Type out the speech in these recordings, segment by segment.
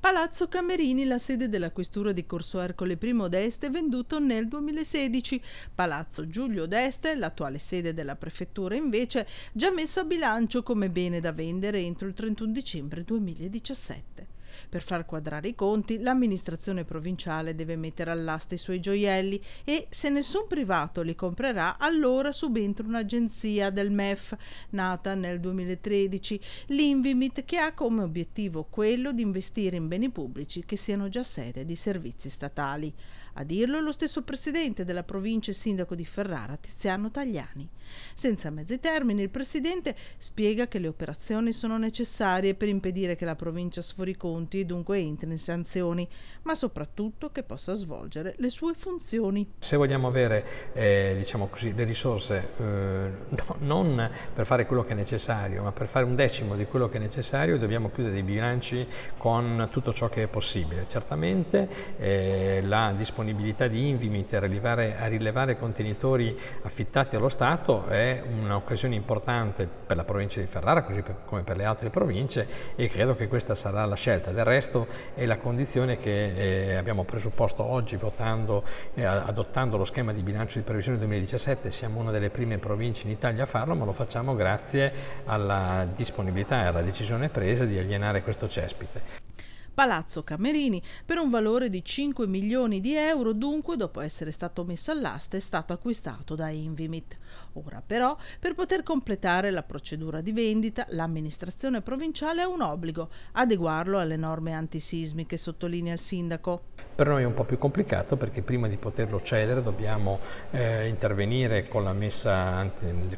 Palazzo Camerini, la sede della questura di Corso Ercole I d'Este, venduto nel 2016. Palazzo Giulio d'Este, l'attuale sede della prefettura, invece, già messo a bilancio come bene da vendere entro il 31 dicembre 2017. Per far quadrare i conti, l'amministrazione provinciale deve mettere all'asta i suoi gioielli e se nessun privato li comprerà, allora subentra un'agenzia del MEF, nata nel 2013, l'Invimit, che ha come obiettivo quello di investire in beni pubblici che siano già sede di servizi statali. A dirlo è lo stesso presidente della provincia e sindaco di Ferrara, Tiziano Tagliani. Senza mezzi termini, il presidente spiega che le operazioni sono necessarie per impedire che la provincia sfori conti e dunque entri in sanzioni, ma soprattutto che possa svolgere le sue funzioni. Se vogliamo avere eh, diciamo così, le risorse eh, no, non per fare quello che è necessario, ma per fare un decimo di quello che è necessario, dobbiamo chiudere i bilanci con tutto ciò che è possibile. Certamente eh, la disponibilità di Invimit a a rilevare contenitori affittati allo Stato è un'occasione importante per la provincia di Ferrara, così per, come per le altre province e credo che questa sarà la scelta. Del resto è la condizione che eh, abbiamo presupposto oggi votando, eh, adottando lo schema di bilancio di previsione 2017. Siamo una delle prime province in Italia a farlo, ma lo facciamo grazie alla disponibilità e alla decisione presa di alienare questo cespite. Palazzo Camerini per un valore di 5 milioni di euro, dunque dopo essere stato messo all'asta è stato acquistato da Invimit. Ora però, per poter completare la procedura di vendita, l'amministrazione provinciale ha un obbligo, adeguarlo alle norme antisismiche, sottolinea il sindaco. Per noi è un po' più complicato perché prima di poterlo cedere dobbiamo eh, intervenire con la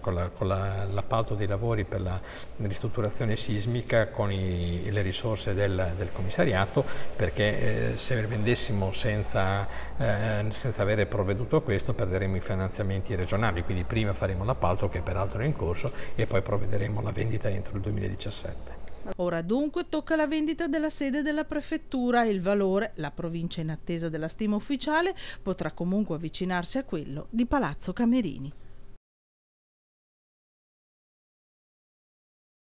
con, la, con la, dei lavori per la ristrutturazione sismica con i, le risorse del, del commissariato commissariato perché eh, se vendessimo senza, eh, senza avere provveduto a questo perderemo i finanziamenti regionali, quindi prima faremo l'appalto che peraltro è in corso e poi provvederemo alla vendita entro il 2017. Ora dunque tocca la vendita della sede della prefettura e il valore, la provincia in attesa della stima ufficiale, potrà comunque avvicinarsi a quello di Palazzo Camerini.